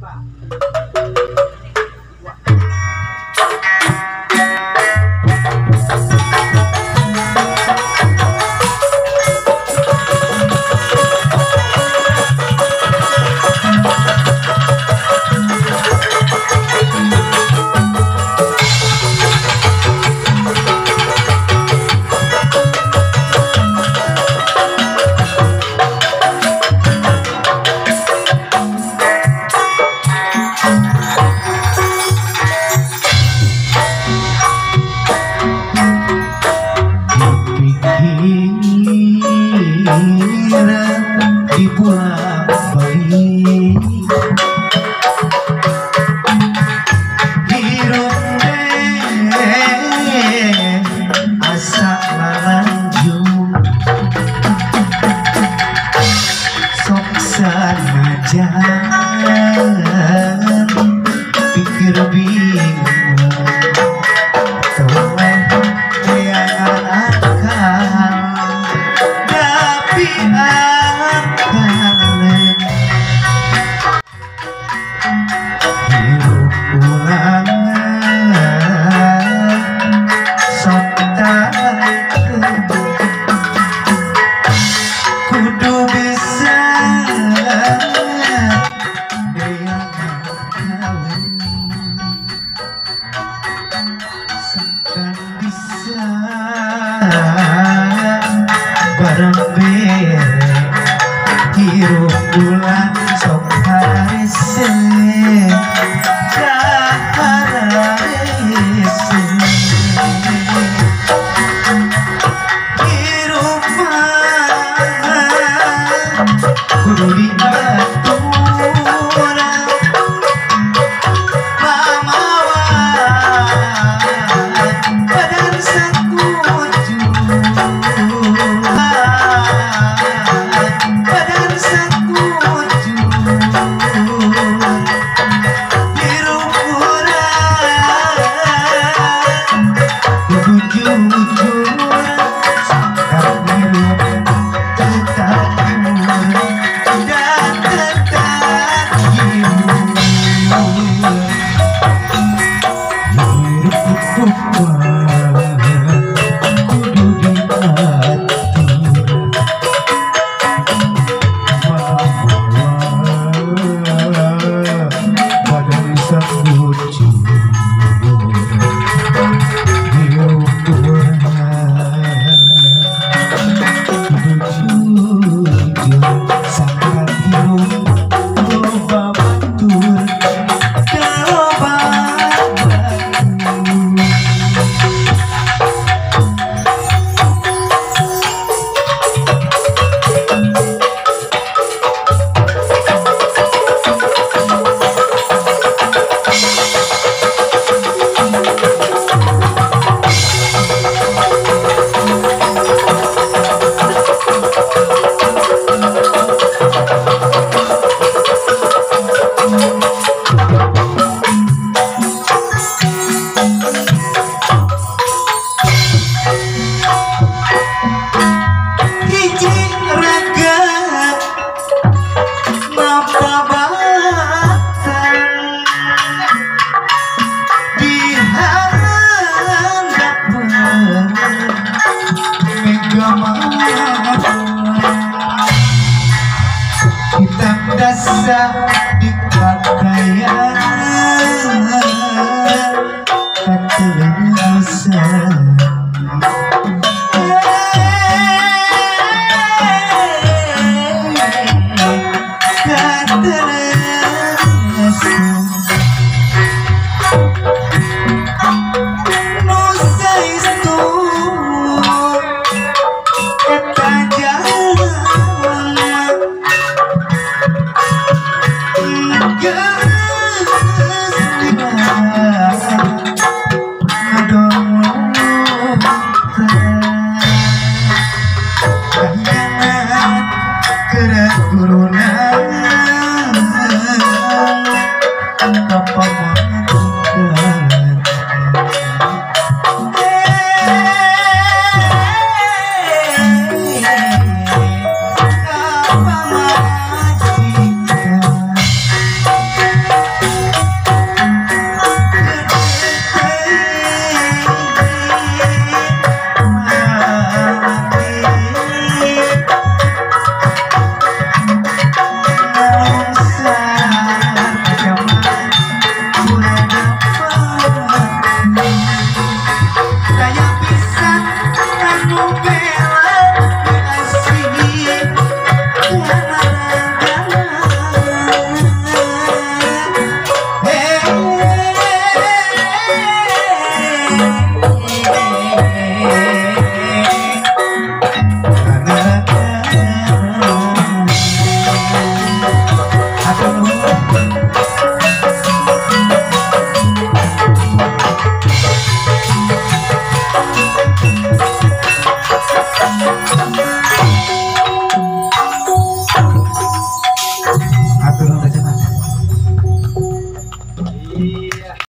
对。Yeah. Yo pulang sok hari sini dasar di ya.